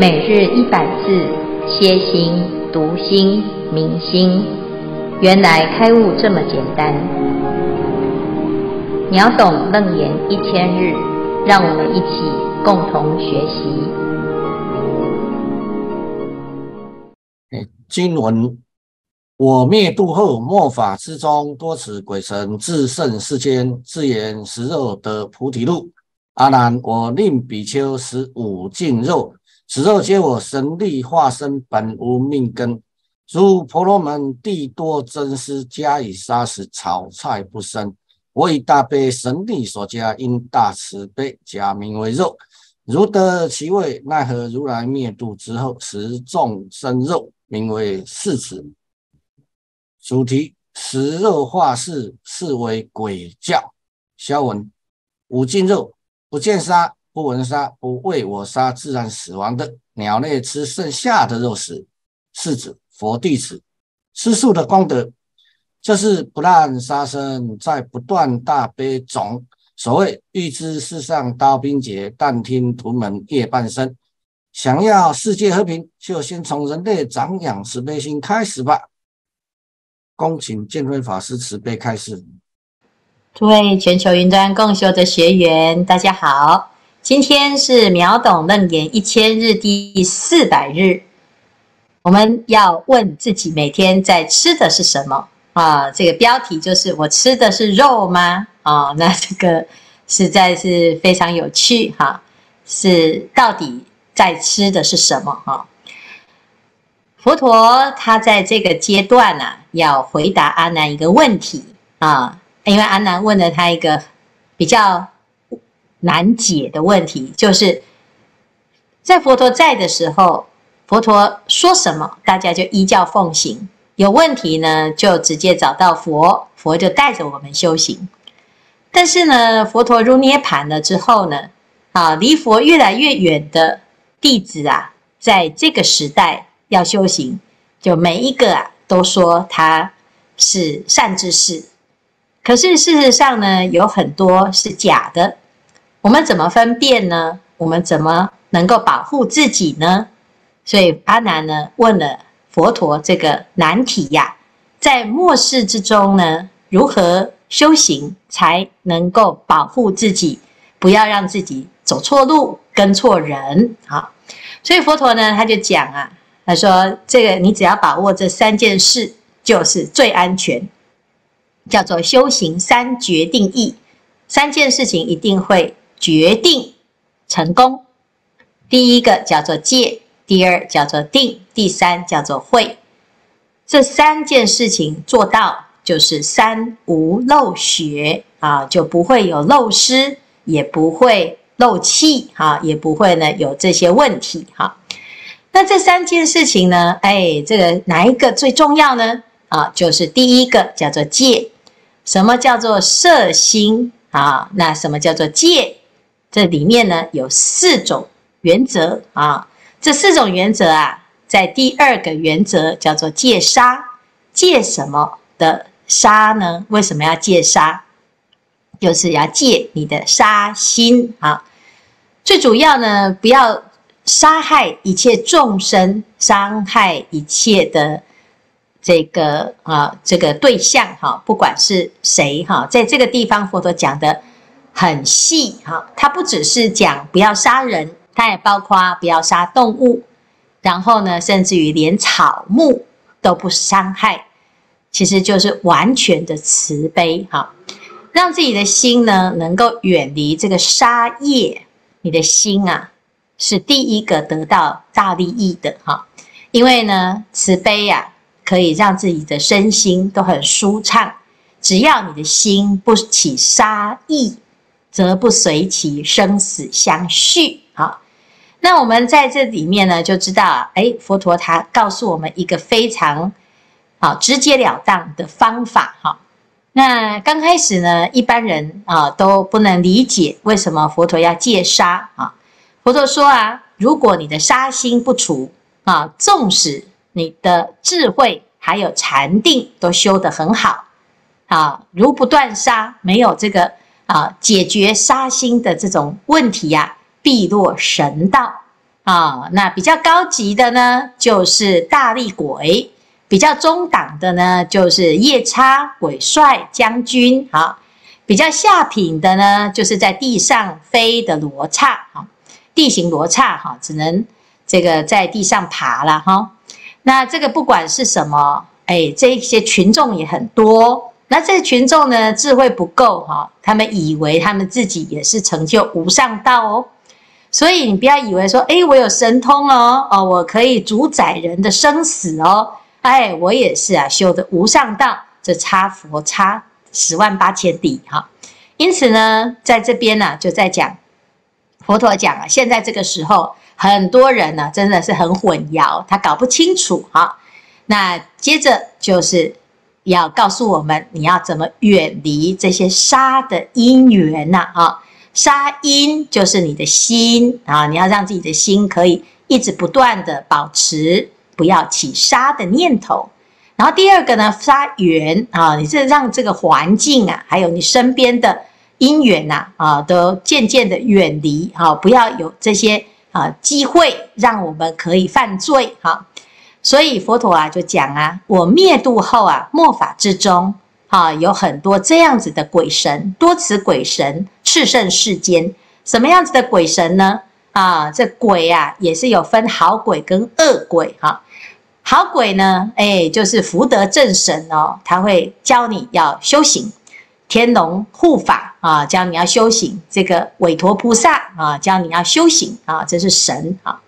每日一百字，歇心、读心、明心，原来开悟这么简单。秒懂楞严一千日，让我们一起共同学习。经文：我灭度后，末法之中，多此鬼神自胜世间，自言食肉得菩提路。阿难，我令比丘食五净肉。此肉皆我神力化身，本无命根。如婆罗门地多真师加以杀食，草菜不生。我以大悲神力所加，因大慈悲，假名为肉。如得其味，奈何如来灭度之后，食众生肉，名为四子。主题：食肉化世，是为鬼教。消文：五净肉，不见杀。不闻杀，不为我杀，自然死亡的鸟类吃剩下的肉食，是指佛弟子吃素的功德。这是不让杀生，在不断大悲种。所谓欲知世上刀兵劫，但听屠门夜半声。想要世界和平，就先从人类长养慈悲心开始吧。恭请建辉法师慈悲开示。诸位全球云端共修的学员，大家好。今天是秒懂楞严一千日第四百日，我们要问自己每天在吃的是什么啊？这个标题就是我吃的是肉吗？啊，那这个实在是非常有趣哈。是到底在吃的是什么？哈，佛陀他在这个阶段呢，要回答阿难一个问题啊，因为阿难问了他一个比较。难解的问题，就是在佛陀在的时候，佛陀说什么，大家就依教奉行；有问题呢，就直接找到佛，佛就带着我们修行。但是呢，佛陀入涅盘了之后呢，啊，离佛越来越远的弟子啊，在这个时代要修行，就每一个啊都说他是善知识，可是事实上呢，有很多是假的。我们怎么分辨呢？我们怎么能够保护自己呢？所以阿难呢问了佛陀这个难题呀，在末世之中呢，如何修行才能够保护自己，不要让自己走错路、跟错人啊？所以佛陀呢他就讲啊，他说这个你只要把握这三件事，就是最安全，叫做修行三决定义，三件事情一定会。决定成功，第一个叫做戒，第二叫做定，第三叫做慧。这三件事情做到，就是三无漏学啊，就不会有漏失，也不会漏气哈，也不会呢有这些问题哈。那这三件事情呢，哎，这个哪一个最重要呢？啊，就是第一个叫做戒。什么叫做摄心啊？那什么叫做戒？这里面呢有四种原则啊，这四种原则啊，在第二个原则叫做戒杀，戒什么的杀呢？为什么要戒杀？就是要戒你的杀心啊。最主要呢，不要杀害一切众生，伤害一切的这个啊这个对象哈，不管是谁哈，在这个地方佛陀讲的。很细哈，它不只是讲不要杀人，它也包括不要杀动物，然后呢，甚至于连草木都不伤害，其实就是完全的慈悲哈，让自己的心呢能够远离这个杀业，你的心啊是第一个得到大利益的哈，因为呢慈悲呀可以让自己的身心都很舒畅，只要你的心不起杀意。则不随其生死相续。好，那我们在这里面呢，就知道，哎，佛陀他告诉我们一个非常好、直截了当的方法。哈，那刚开始呢，一般人啊都不能理解为什么佛陀要戒杀啊。佛陀说啊，如果你的杀心不除啊，纵使你的智慧还有禅定都修得很好啊，如不断杀，没有这个。啊，解决杀心的这种问题呀，必落神道啊。那比较高级的呢，就是大力鬼；比较中档的呢，就是夜叉、鬼帅、将军。好，比较下品的呢，就是在地上飞的罗刹。哈，地形罗刹哈，只能这个在地上爬了哈。那这个不管是什么，哎，这些群众也很多。那这群众呢，智慧不够哈，他们以为他们自己也是成就无上道哦，所以你不要以为说，哎，我有神通哦，哦，我可以主宰人的生死哦，哎，我也是啊，修的无上道，这差佛差十万八千里哈。因此呢，在这边呢，就在讲佛陀讲啊，现在这个时候，很多人呢真的是很混淆，他搞不清楚哈。那接着就是。要告诉我们，你要怎么远离这些杀的因缘呐？啊，杀因就是你的心啊，你要让自己的心可以一直不断的保持，不要起杀的念头。然后第二个呢，杀缘啊，你是让这个环境啊，还有你身边的因缘呐，啊，都渐渐的远离啊，不要有这些啊机会，让我们可以犯罪哈。所以佛陀啊就讲啊，我灭度后啊，末法之中啊，有很多这样子的鬼神，多此鬼神炽盛世间。什么样子的鬼神呢？啊，这鬼啊也是有分好鬼跟恶鬼哈。好鬼呢，哎，就是福德正神哦，他会教你要修行，天龙护法啊，教你要修行；这个韦陀菩萨啊，教你要修行啊，这是神啊。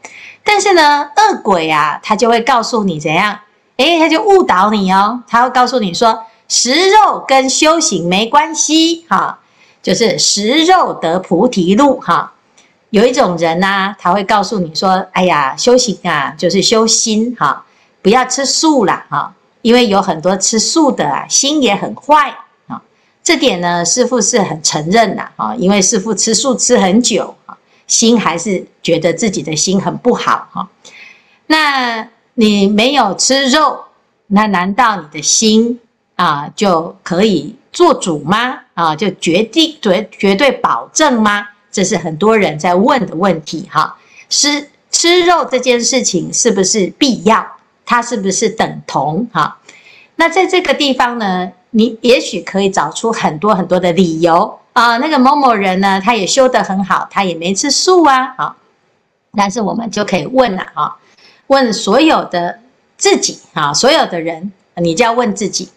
但是呢，恶鬼啊，他就会告诉你怎样？诶，他就误导你哦。他会告诉你说，食肉跟修行没关系哈，就是食肉得菩提路哈。有一种人呐，他会告诉你说，哎呀，修行啊，就是修心哈，不要吃素了哈，因为有很多吃素的啊，心也很坏啊。这点呢，师父是很承认的啊，因为师父吃素吃很久。心还是觉得自己的心很不好哈，那你没有吃肉，那难道你的心啊就可以做主吗？啊，就决定绝绝对保证吗？这是很多人在问的问题哈。吃吃肉这件事情是不是必要？它是不是等同哈？那在这个地方呢，你也许可以找出很多很多的理由。啊，那个某某人呢，他也修得很好，他也没吃素啊，好，但是我们就可以问了啊，问所有的自己啊，所有的人，你就要问自己，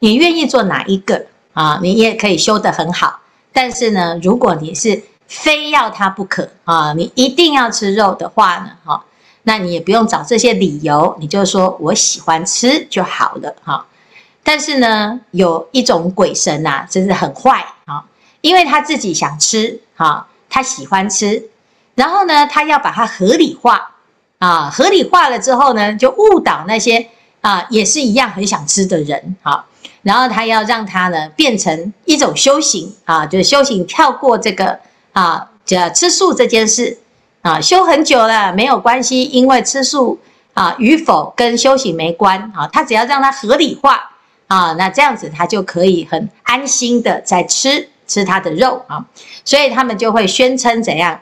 你愿意做哪一个啊？你也可以修得很好，但是呢，如果你是非要他不可啊，你一定要吃肉的话呢，哈，那你也不用找这些理由，你就说我喜欢吃就好了哈。但是呢，有一种鬼神呐，真是很坏啊。因为他自己想吃，哈，他喜欢吃，然后呢，他要把它合理化，啊，合理化了之后呢，就误导那些啊，也是一样很想吃的人，哈，然后他要让他呢变成一种修行，啊，就是修行跳过这个啊，这吃素这件事，啊，修很久了没有关系，因为吃素啊与否跟修行没关，啊，他只要让它合理化，啊，那这样子他就可以很安心的在吃。吃他的肉啊，所以他们就会宣称怎样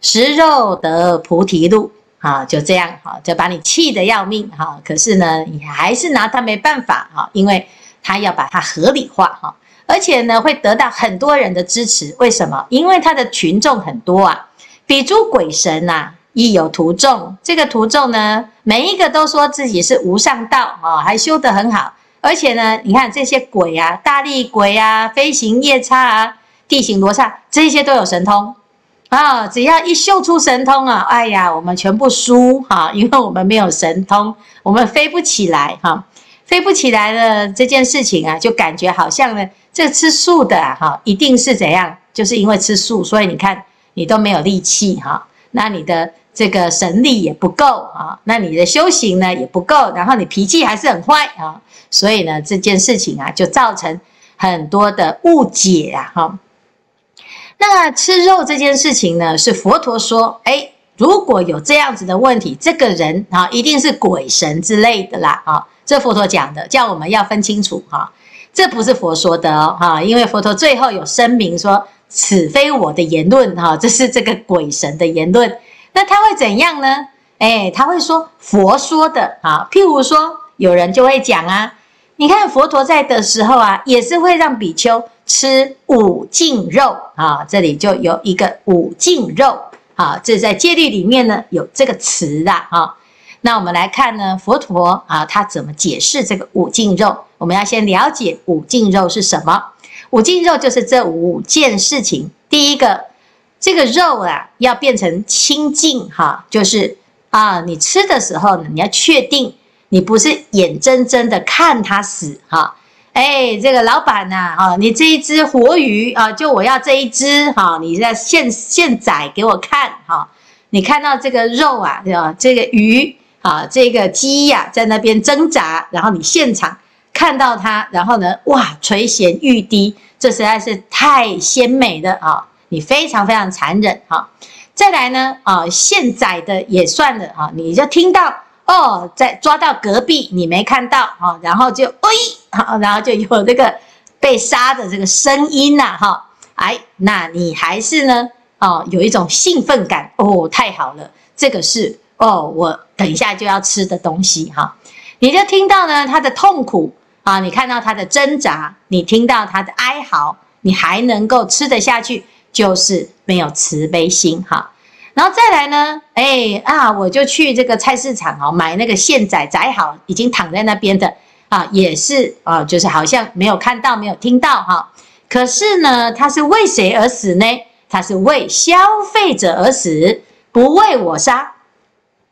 食肉得菩提路啊，就这样哈，就把你气得要命哈。可是呢，你还是拿他没办法哈，因为他要把它合理化哈，而且呢，会得到很多人的支持。为什么？因为他的群众很多啊，比诸鬼神呐，亦有徒众。这个徒众呢，每一个都说自己是无上道啊，还修得很好。而且呢，你看这些鬼啊，大力鬼啊，飞行夜叉啊，地形罗刹，这些都有神通啊。只要一秀出神通啊，哎呀，我们全部输哈，因为我们没有神通，我们飞不起来哈，飞不起来的这件事情啊，就感觉好像呢，这吃素的哈，一定是怎样？就是因为吃素，所以你看你都没有力气哈，那你的这个神力也不够啊，那你的修行呢也不够，然后你脾气还是很坏啊。所以呢，这件事情啊，就造成很多的误解啊，哈。那吃肉这件事情呢，是佛陀说，哎，如果有这样子的问题，这个人啊，一定是鬼神之类的啦，啊，这佛陀讲的，叫我们要分清楚哈，这不是佛说的哦，哈，因为佛陀最后有声明说，此非我的言论哈，这是这个鬼神的言论，那他会怎样呢？哎，他会说佛说的啊，譬如说有人就会讲啊，你看佛陀在的时候啊，也是会让比丘吃五净肉啊，这里就有一个五净肉啊，这在戒律里面呢有这个词的啊。那我们来看呢，佛陀啊，他怎么解释这个五净肉？我们要先了解五净肉是什么。五净肉就是这五件事情。第一个，这个肉啊，要变成清净哈，就是啊，你吃的时候呢，你要确定你不是眼睁睁的看它死哈。哎，这个老板呐，啊，你这一只活鱼啊，就我要这一只哈，你在现现宰给我看哈。你看到这个肉啊，对吧？这个鱼。啊，这个鸡呀，在那边挣扎，然后你现场看到它，然后呢，哇，垂涎欲滴，这实在是太鲜美的啊！你非常非常残忍哈。再来呢，啊，现宰的也算了啊，你就听到哦，在抓到隔壁，你没看到啊，然后就喂，然后就有这个被杀的这个声音呐，哈，哎，那你还是呢，哦，有一种兴奋感哦，太好了，这个是。哦，我等一下就要吃的东西哈，你就听到呢他的痛苦啊，你看到他的挣扎，你听到他的哀嚎，你还能够吃得下去，就是没有慈悲心哈。然后再来呢，哎啊，我就去这个菜市场哦，买那个现宰宰好已经躺在那边的啊，也是啊，就是好像没有看到，没有听到哈。可是呢，他是为谁而死呢？他是为消费者而死，不为我杀。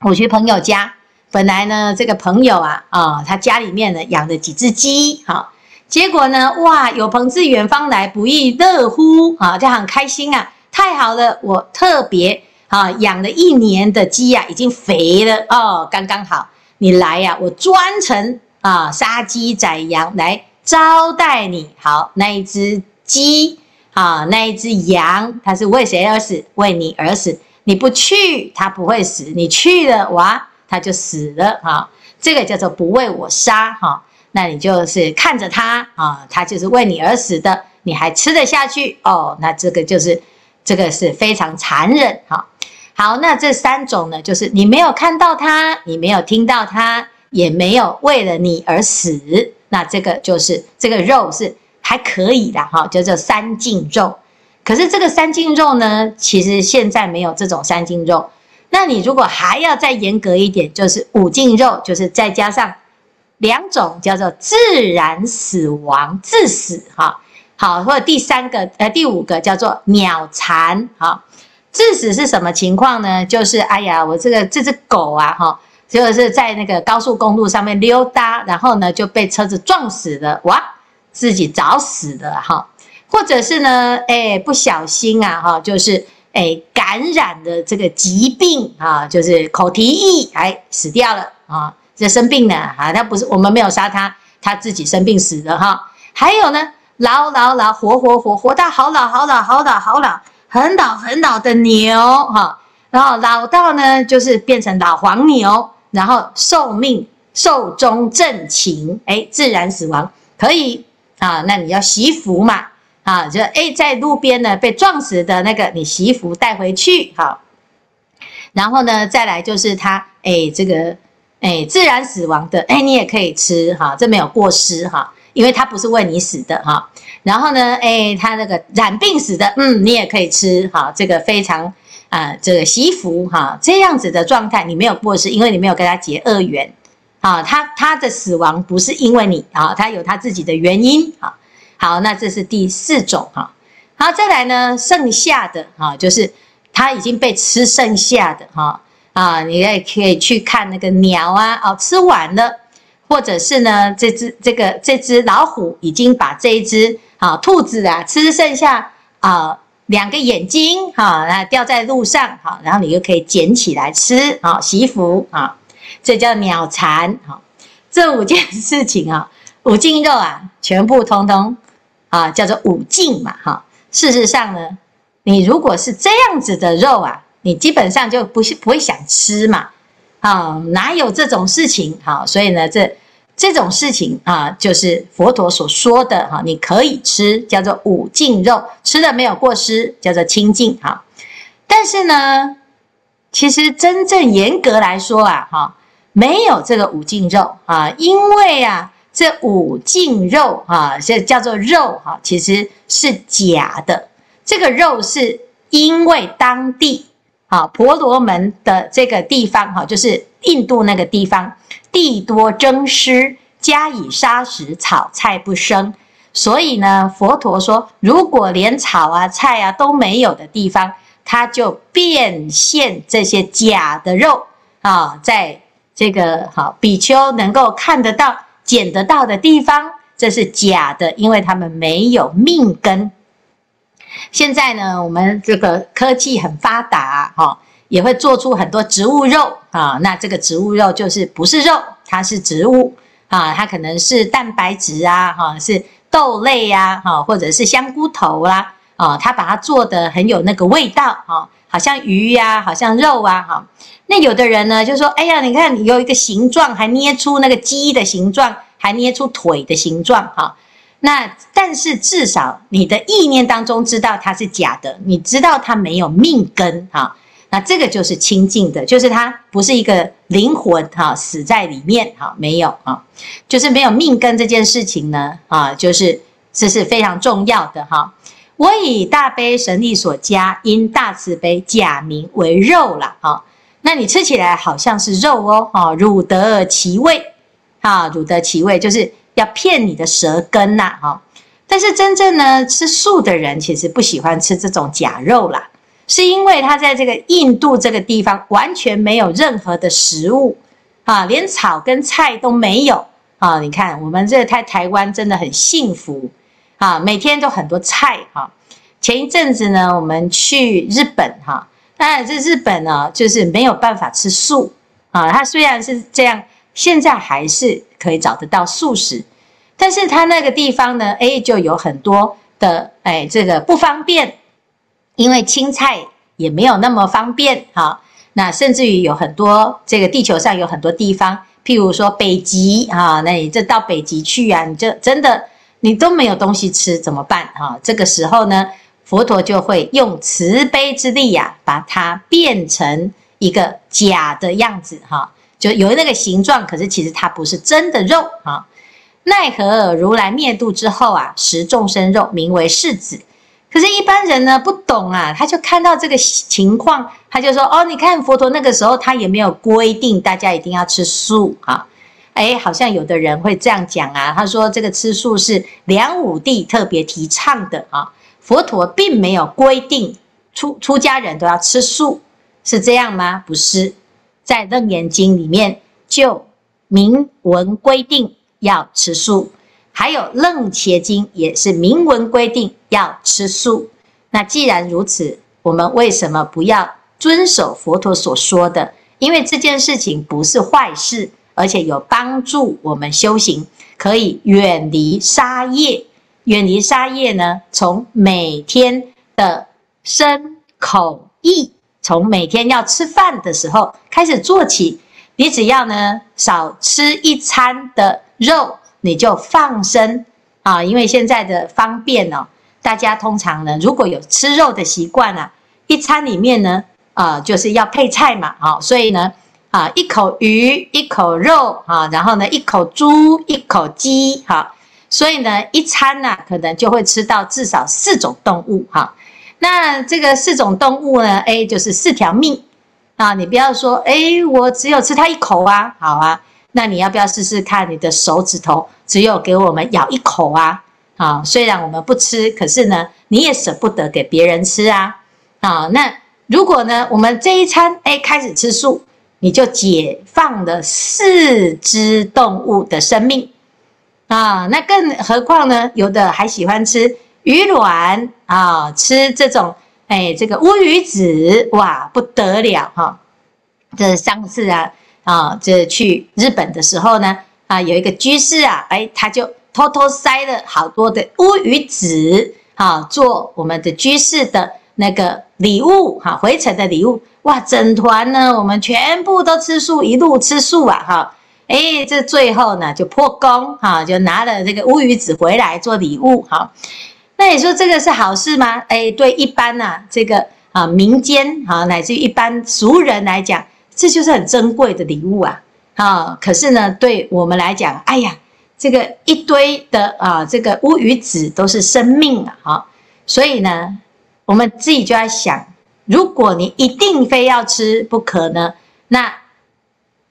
我去朋友家，本来呢，这个朋友啊，啊，他家里面呢养了几只鸡，哈，结果呢，哇，有朋自远方来，不亦乐乎啊，就很开心啊，太好了，我特别啊养了一年的鸡呀，已经肥了哦，刚刚好，你来呀，我专程啊杀鸡宰羊来招待你，好，那一只鸡啊，那一只羊，它是为谁而死？为你而死。你不去，它不会死；你去了，哇，它就死了哈。这个叫做不为我杀哈。那你就是看着他啊，他就是为你而死的，你还吃得下去哦？那这个就是这个是非常残忍哈。好，那这三种呢，就是你没有看到他，你没有听到他，也没有为了你而死，那这个就是这个肉是还可以的哈，叫做三净肉。可是这个三净肉呢，其实现在没有这种三净肉。那你如果还要再严格一点，就是五净肉，就是再加上两种叫做自然死亡、致死，哈，好，或者第三个呃第五个叫做鸟残，哈，致死是什么情况呢？就是哎呀，我这个这只狗啊，哈，就是在那个高速公路上面溜达，然后呢就被车子撞死了，哇，自己找死的哈。或者是呢，哎，不小心啊，哈，就是哎感染的这个疾病啊，就是口蹄疫，哎死掉了啊，这生病了啊，他不是我们没有杀他，他自己生病死的哈。还有呢，老老老活活活活到好老好老好老好老很老很老的牛哈，然后老到呢就是变成老黄牛，然后寿命寿终正寝，哎，自然死亡可以啊，那你要惜福嘛。啊，就哎，在路边呢被撞死的那个，你媳妇带回去好。然后呢，再来就是他哎，这个哎自然死亡的哎，你也可以吃哈，这没有过失哈，因为他不是为你死的哈。然后呢，哎，他那个染病死的，嗯，你也可以吃哈，这个非常啊，这个媳妇哈，这样子的状态你没有过失，因为你没有跟他结恶缘啊，他他的死亡不是因为你啊，他有他自己的原因啊。好，那这是第四种哈。好，再来呢，剩下的哈，就是他已经被吃剩下的哈啊，你也可以去看那个鸟啊，哦，吃完了，或者是呢，这只这个这只老虎已经把这一只啊兔子啊吃剩下啊两个眼睛哈，那掉在路上哈，然后你就可以捡起来吃啊，祈福啊，这叫鸟残哈。这五件事情啊，五斤肉啊，全部通通。啊，叫做五净嘛，哈。事实上呢，你如果是这样子的肉啊，你基本上就不是不会想吃嘛，啊，哪有这种事情？哈，所以呢，这这种事情啊，就是佛陀所说的哈，你可以吃，叫做五净肉，吃的没有过失，叫做清净哈。但是呢，其实真正严格来说啊，哈，没有这个五净肉啊，因为啊，这五净肉啊，这叫做肉哈，其实是假的。这个肉是因为当地啊婆罗门的这个地方哈，就是印度那个地方，地多争湿，加以沙石，草菜不生。所以呢，佛陀说，如果连草啊、菜啊都没有的地方，他就变现这些假的肉啊，在这个好比丘能够看得到、捡得到的地方，这是假的，因为他们没有命根。现在呢，我们这个科技很发达哈，也会做出很多植物肉啊。那这个植物肉就是不是肉，它是植物啊，它可能是蛋白质啊，哈，是豆类呀，哈，或者是香菇头啦。啊，它把它做的很有那个味道，哈，好像鱼呀，好像肉啊，哈。那有的人呢，就说，哎呀，你看你有一个形状，还捏出那个鸡的形状，还捏出腿的形状，哈。那但是至少你的意念当中知道它是假的，你知道它没有命根，哈。那这个就是清净的，就是它不是一个灵魂，哈，死在里面，哈，没有，啊，就是没有命根这件事情呢，啊，就是这是非常重要的，哈。我以大悲神力所加，因大慈悲假名为肉了啊！那你吃起来好像是肉哦，哈，汝得其味，哈，汝得其味就是要骗你的舌根呐，哈。但是真正呢，吃素的人其实不喜欢吃这种假肉啦，是因为他在这个印度这个地方完全没有任何的食物啊，连草跟菜都没有啊。你看我们这台台湾真的很幸福。啊，每天都很多菜哈。前一阵子呢，我们去日本哈，当然这日本呢，就是没有办法吃素啊。它虽然是这样，现在还是可以找得到素食，但是它那个地方呢，哎，就有很多的哎，这个不方便，因为青菜也没有那么方便哈。那甚至于有很多这个地球上有很多地方，譬如说北极哈，那你这到北极去啊，你就真的。你都没有东西吃怎么办？哈，这个时候呢，佛陀就会用慈悲之力呀，把它变成一个假的样子，哈，就有那个形状，可是其实它不是真的肉，哈。奈何如来灭度之后啊，食众生肉，名为世子。可是，一般人呢不懂啊，他就看到这个情况，他就说：哦，你看佛陀那个时候，他也没有规定大家一定要吃素，啊。哎，好像有的人会这样讲啊。他说这个吃素是梁武帝特别提倡的啊，佛陀并没有规定出出家人都要吃素，是这样吗？不是，在楞严经里面就明文规定要吃素，还有楞伽经也是明文规定要吃素。那既然如此，我们为什么不要遵守佛陀所说的？因为这件事情不是坏事。而且有帮助我们修行，可以远离杀业。远离杀业呢，从每天的身口意，从每天要吃饭的时候开始做起。你只要呢少吃一餐的肉，你就放生啊。因为现在的方便哦，大家通常呢如果有吃肉的习惯啊，一餐里面呢啊就是要配菜嘛，啊，所以呢。啊，一口鱼，一口肉，啊，然后呢，一口猪，一口鸡，哈，所以呢，一餐呢，可能就会吃到至少四种动物，哈。那这个四种动物呢，A 就是四条命，啊，你不要说，哎，我只有吃它一口啊，好啊，那你要不要试试看，你的手指头只有给我们咬一口啊，啊，虽然我们不吃，可是呢，你也舍不得给别人吃啊，啊，那如果呢，我们这一餐，哎，开始吃素。你就解放了四只动物的生命啊！那更何况呢？有的还喜欢吃鱼卵啊，吃这种哎，这个乌鱼子哇，不得了哈！这上次啊啊，这去日本的时候呢啊，有一个居士啊，哎，他就偷偷塞了好多的乌鱼子啊，做我们的居士的那个礼物哈，回程的礼物。哇，整团呢，我们全部都吃素，一路吃素啊，哈，哎，这最后呢就破功，哈，就拿了这个乌鱼子回来做礼物，哈，那你说这个是好事吗？哎，对，一般呢，这个啊民间啊乃至于一般俗人来讲，这就是很珍贵的礼物啊啊！可是呢，对我们来讲，哎呀，这个一堆的啊，这个乌鱼子都是生命啊，哈，所以呢，我们自己就在想，如果你一定非要吃不可呢，那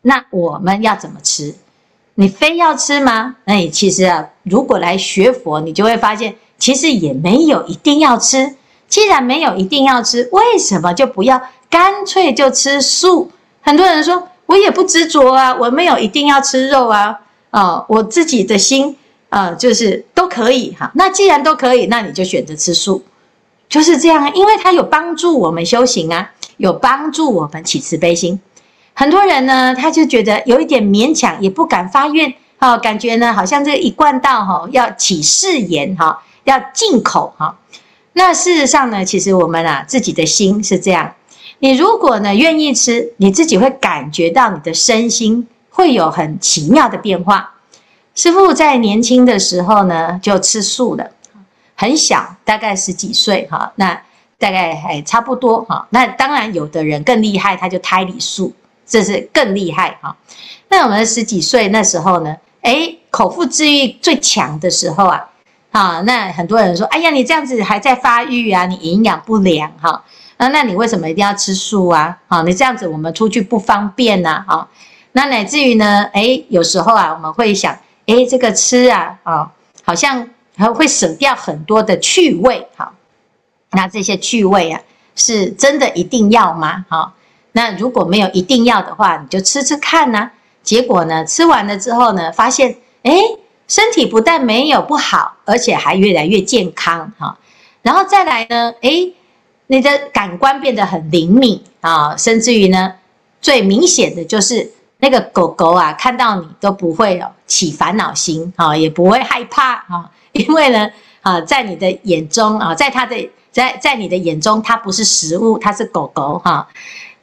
那我们要怎么吃？你非要吃吗？哎，其实啊，如果来学佛，你就会发现，其实也没有一定要吃。既然没有一定要吃，为什么就不要干脆就吃素？很多人说，我也不执着啊，我没有一定要吃肉啊，啊，我自己的心啊，就是都可以哈。那既然都可以，那你就选择吃素，就是这样啊，因为它有帮助我们修行啊，有帮助我们起慈悲心。很多人呢，他就觉得有一点勉强，也不敢发愿，哦，感觉呢好像这一贯道哈要起誓言哈，要进口哈。那事实上呢，其实我们啊自己的心是这样，你如果呢愿意吃，你自己会感觉到你的身心会有很奇妙的变化。师父在年轻的时候呢就吃素了，很小，大概十几岁哈，那大概还差不多哈。那当然有的人更厉害，他就胎里素。这是更厉害哈。那我们十几岁那时候呢？哎，口腹之欲最强的时候啊，啊，那很多人说：“哎呀，你这样子还在发育啊，你营养不良哈。”那那你为什么一定要吃素啊？啊，你这样子我们出去不方便呐啊。那乃至于呢，哎，有时候啊，我们会想，哎，这个吃啊，啊，好像还会省掉很多的趣味哈。那这些趣味啊，是真的一定要吗？哈？那如果没有一定要的话，你就吃吃看呢。结果呢，吃完了之后呢，发现哎，身体不但没有不好，而且还越来越健康哈。然后再来呢，哎，你的感官变得很灵敏啊，甚至于呢，最明显的就是那个狗狗啊，看到你都不会有起烦恼心啊，也不会害怕啊，因为呢啊，在你的眼中啊，在它的在在你的眼中，它不是食物，它是狗狗哈。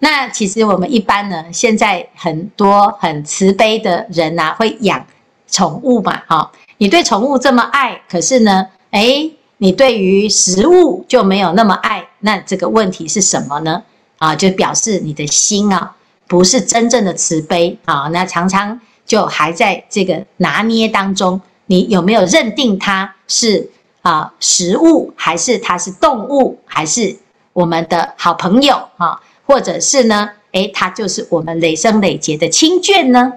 那其实我们一般呢，现在很多很慈悲的人呐，会养宠物嘛，哈。你对宠物这么爱，可是呢，哎，你对于食物就没有那么爱，那这个问题是什么呢？啊，就表示你的心啊，不是真正的慈悲啊。那常常就还在这个拿捏当中，你有没有认定它是啊食物，还是它是动物，还是我们的好朋友啊？或者是呢？诶，它就是我们累生累劫的亲眷呢？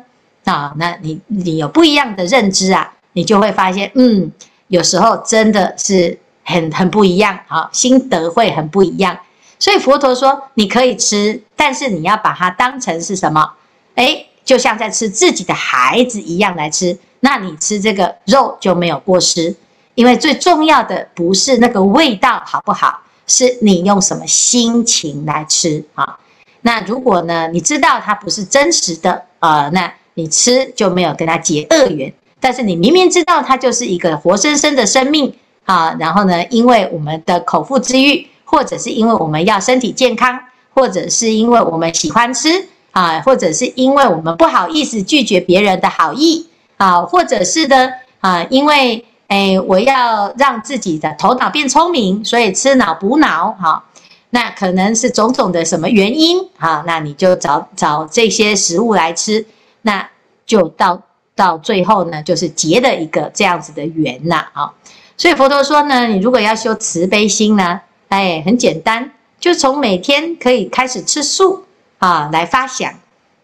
啊，那你你有不一样的认知啊，你就会发现，嗯，有时候真的是很很不一样，啊，心得会很不一样。所以佛陀说，你可以吃，但是你要把它当成是什么？诶，就像在吃自己的孩子一样来吃。那你吃这个肉就没有过失，因为最重要的不是那个味道好不好。是你用什么心情来吃啊？那如果呢？你知道它不是真实的啊，那你吃就没有跟它结恶缘。但是你明明知道它就是一个活生生的生命啊，然后呢，因为我们的口腹之欲，或者是因为我们要身体健康，或者是因为我们喜欢吃啊，或者是因为我们不好意思拒绝别人的好意啊，或者是呢啊，因为。哎，我要让自己的头脑变聪明，所以吃脑补脑，哈，那可能是种种的什么原因，哈，那你就找找这些食物来吃，那就到到最后呢，就是结的一个这样子的缘呐，啊，所以佛陀说呢，你如果要修慈悲心呢，哎，很简单，就从每天可以开始吃素啊来发想。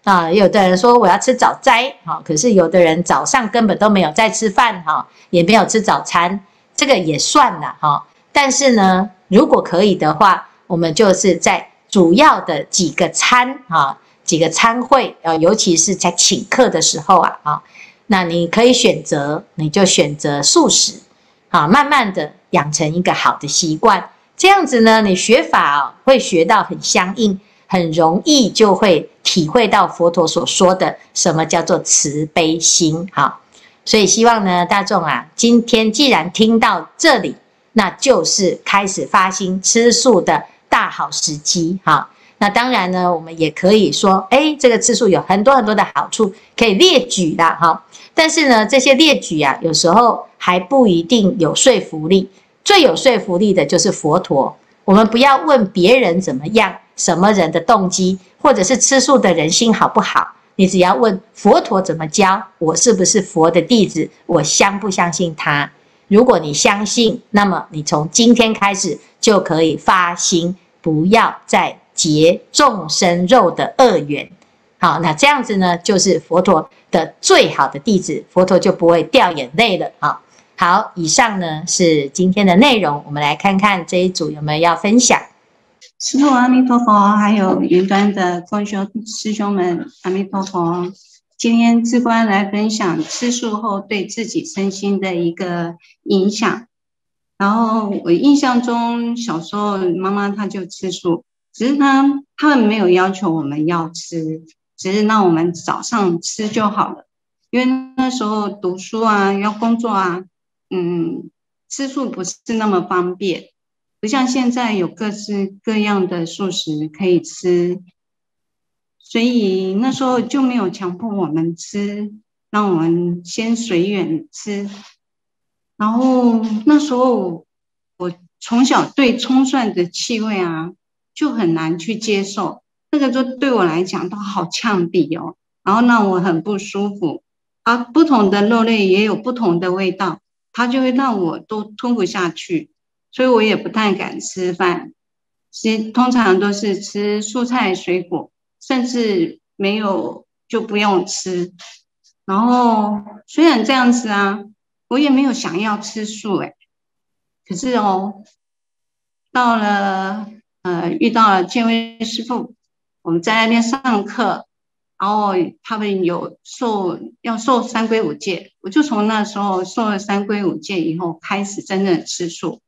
啊，有的人说我要吃早斋，哈，可是有的人早上根本都没有在吃饭，哈，也没有吃早餐，这个也算了，哈。但是呢，如果可以的话，我们就是在主要的几个餐，啊，几个餐会，啊，尤其是在请客的时候啊，啊，那你可以选择，你就选择素食，啊，慢慢的养成一个好的习惯，这样子呢，你学法会学到很相应。很容易就会体会到佛陀所说的什么叫做慈悲心，哈，所以希望呢大众啊，今天既然听到这里，那就是开始发心吃素的大好时机，哈。那当然呢，我们也可以说，哎，这个吃素有很多很多的好处可以列举的，哈。但是呢，这些列举啊，有时候还不一定有说服力。最有说服力的就是佛陀。我们不要问别人怎么样，什么人的动机，或者是吃素的人心好不好，你只要问佛陀怎么教，我是不是佛的弟子，我相不相信他？如果你相信，那么你从今天开始就可以发心，不要再结众生肉的恶缘。好，那这样子呢，就是佛陀的最好的弟子，佛陀就不会掉眼泪了。好，好，以上呢是今天的内容，我们来看看这一组有没有要分享。师父阿弥陀佛，还有云端的共修师兄们，阿弥陀佛。今天志观来分享吃素后对自己身心的一个影响。然后我印象中，小时候妈妈她就吃素，只是呢他们没有要求我们要吃。只是让我们早上吃就好了，因为那时候读书啊，要工作啊，嗯，吃素不是那么方便，不像现在有各式各样的素食可以吃，所以那时候就没有强迫我们吃，让我们先随缘吃。然后那时候我从小对葱蒜的气味啊，就很难去接受。那个就对我来讲都好呛鼻哦，然后让我很不舒服。啊，不同的肉类也有不同的味道，它就会让我都吞不下去，所以我也不太敢吃饭。其实通常都是吃蔬菜水果，甚至没有就不用吃。然后虽然这样子啊，我也没有想要吃素哎，可是哦，到了呃遇到了建威师傅。我们在那边上课，然后他们有受要受三规五戒，我就从那时候受了三规五戒以后，开始真正吃素，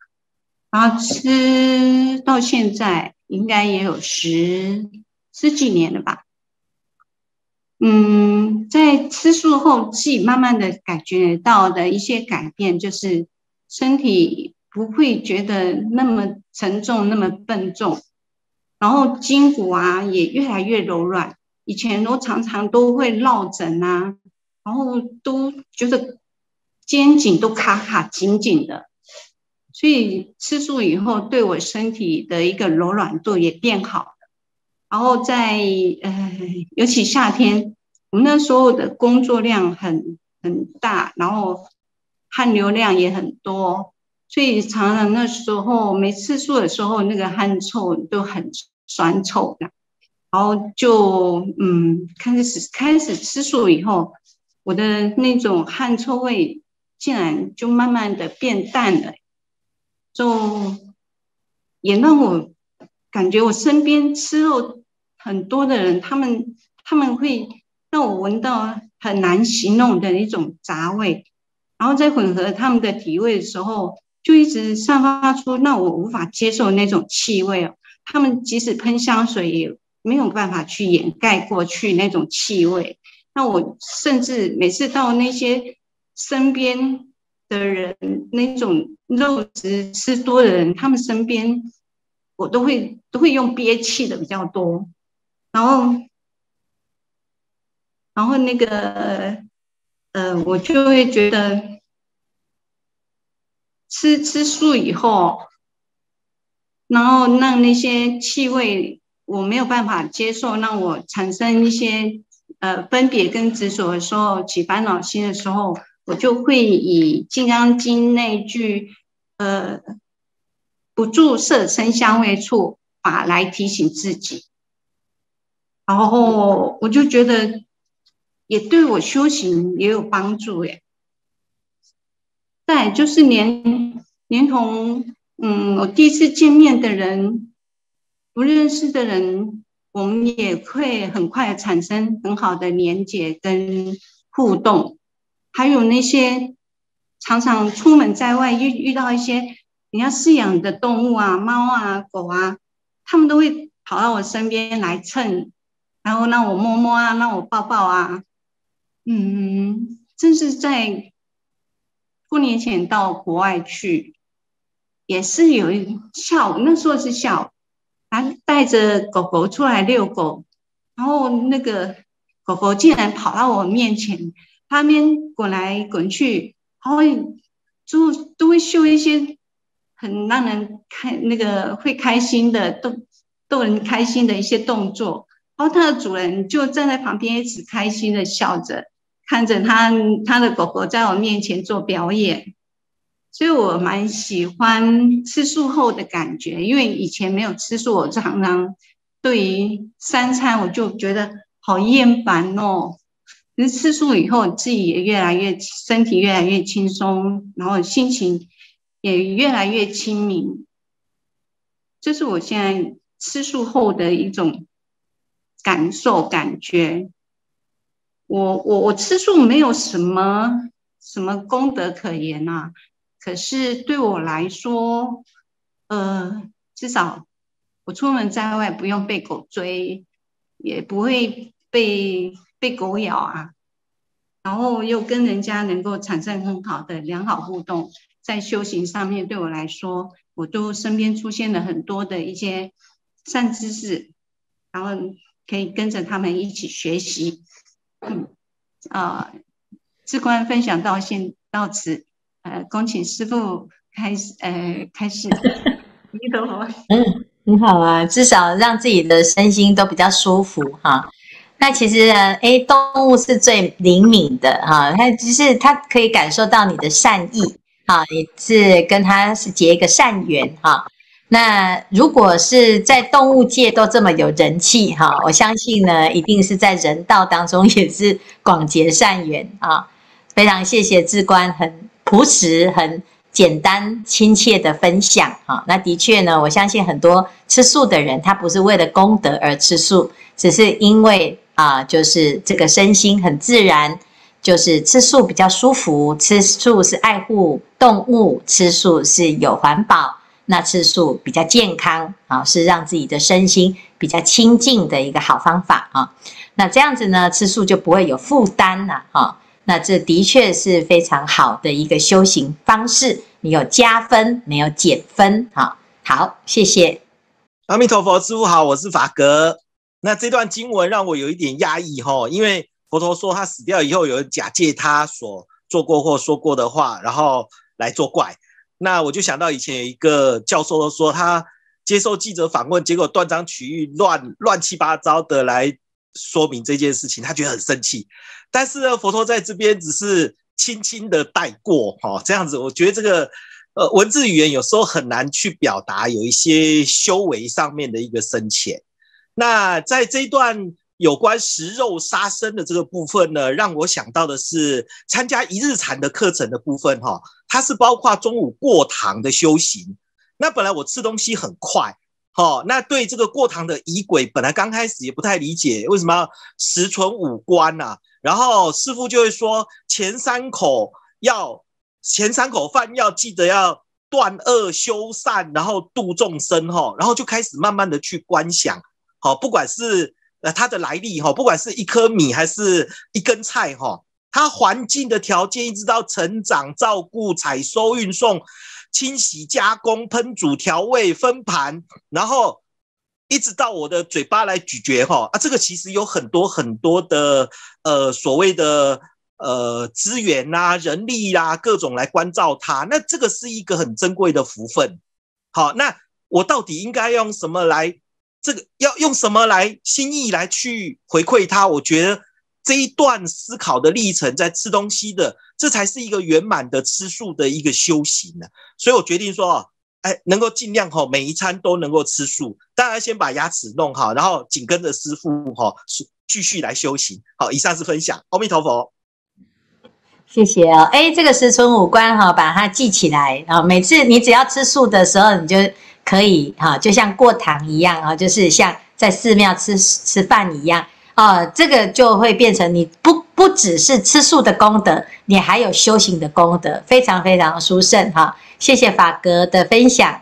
然后吃到现在应该也有十十几年了吧。嗯，在吃素后，自己慢慢的感觉到的一些改变，就是身体不会觉得那么沉重，那么笨重。然后筋骨啊也越来越柔软，以前都常常都会落枕啊，然后都觉得肩颈都卡卡紧紧的，所以吃素以后对我身体的一个柔软度也变好了。然后在呃，尤其夏天，我们那时候的工作量很很大，然后汗流量也很多。所以常常那时候没吃素的时候，那个汗臭都很酸臭的。然后就嗯，开始开始吃素以后，我的那种汗臭味竟然就慢慢的变淡了，就也让我感觉我身边吃肉很多的人，他们他们会让我闻到很难形容的一种杂味，然后在混合他们的体味的时候。就一直散发出让我无法接受那种气味哦。他们即使喷香水也没有办法去掩盖过去那种气味。那我甚至每次到那些身边的人，那种肉食吃多的人，他们身边我都会都会用憋气的比较多。然后，然后那个呃，我就会觉得。吃吃素以后，然后让那些气味我没有办法接受，让我产生一些呃分别跟执着的时候，起烦恼心的时候，我就会以《金刚经》那句呃“不住色声香味触法”来提醒自己，然后我就觉得也对我修行也有帮助耶。在就是连连同嗯，我第一次见面的人，不认识的人，我们也会很快产生很好的连接跟互动。还有那些常常出门在外遇遇到一些你要饲养的动物啊，猫啊、狗啊，他们都会跑到我身边来蹭，然后让我摸摸啊，让我抱抱啊。嗯，正是在。多年前到国外去，也是有一下午，那时候是下午，还带着狗狗出来遛狗，然后那个狗狗竟然跑到我面前，它边滚来滚去，然后就都会秀一些很让人开那个会开心的逗逗人开心的一些动作，然后它的主人就站在旁边一直开心的笑着，看着他他的狗狗在我面前做表演，所以我蛮喜欢吃素后的感觉，因为以前没有吃素，我常常对于三餐我就觉得好厌烦哦。可是吃素以后，自己也越来越身体越来越轻松，然后心情也越来越清明。这是我现在吃素后的一种感受感觉。我我我吃素没有什么什么功德可言呐，可是对我来说，呃，至少我出门在外不用被狗追，也不会被。被狗咬啊，然后又跟人家能够产生很好的良好互动，在修行上面对我来说，我都身边出现了很多的一些善知识，然后可以跟着他们一起学习。嗯，啊，智观分享到现到此，呃，恭请师傅开始，呃，开始。你都好，嗯，很好啊，至少让自己的身心都比较舒服哈。那其实呢，哎，动物是最灵敏的哈，它只是它可以感受到你的善意啊，你是跟它是结一个善缘哈。那如果是在动物界都这么有人气哈，我相信呢，一定是在人道当中也是广结善缘啊。非常谢谢志官很朴实、很简单、亲切的分享哈。那的确呢，我相信很多吃素的人，他不是为了功德而吃素，只是因为。啊，就是这个身心很自然，就是吃素比较舒服，吃素是爱护动物，吃素是有环保，那吃素比较健康啊，是让自己的身心比较清净的一个好方法啊。那这样子呢，吃素就不会有负担了哈。那这的确是非常好的一个修行方式，你有加分，没有减分啊。好，谢谢。阿弥陀佛，师傅好，我是法格。那这段经文让我有一点压抑哈，因为佛陀说他死掉以后有假借他所做过或说过的话，然后来作怪。那我就想到以前有一个教授都说他接受记者访问，结果断章取义、乱乱七八糟的来说明这件事情，他觉得很生气。但是呢，佛陀在这边只是轻轻的带过哈，这样子，我觉得这个呃文字语言有时候很难去表达有一些修为上面的一个深浅。那在这一段有关食肉杀生的这个部分呢，让我想到的是参加一日禅的课程的部分哈，它是包括中午过堂的修行。那本来我吃东西很快，哈，那对这个过堂的仪轨，本来刚开始也不太理解，为什么要食存五观呐？然后师傅就会说，前三口要前三口饭要记得要断恶修善，然后度众生哈，然后就开始慢慢的去观想。好，不管是呃它的来历哈，不管是一颗米还是一根菜哈，它环境的条件一直到成长、照顾、采收、运送、清洗、加工、烹煮、调味、分盘，然后一直到我的嘴巴来咀嚼哈啊，这个其实有很多很多的呃所谓的呃资源呐、人力啦各种来关照它，那这个是一个很珍贵的福分。好，那我到底应该用什么来？这个要用什么来心意来去回馈他？我觉得这一段思考的历程，在吃东西的，这才是一个圆满的吃素的一个修行呢。所以我决定说，哎，能够尽量哈，每一餐都能够吃素。当然先把牙齿弄好，然后紧跟着师傅哈，继续来修行。好，以上是分享。阿弥陀佛，谢谢哦。哎，这个十存五官哈，把它记起来啊。每次你只要吃素的时候，你就。可以哈，就像过堂一样啊，就是像在寺庙吃吃饭一样啊，这个就会变成你不不只是吃素的功德，你还有修行的功德，非常非常殊胜哈。谢谢法哥的分享。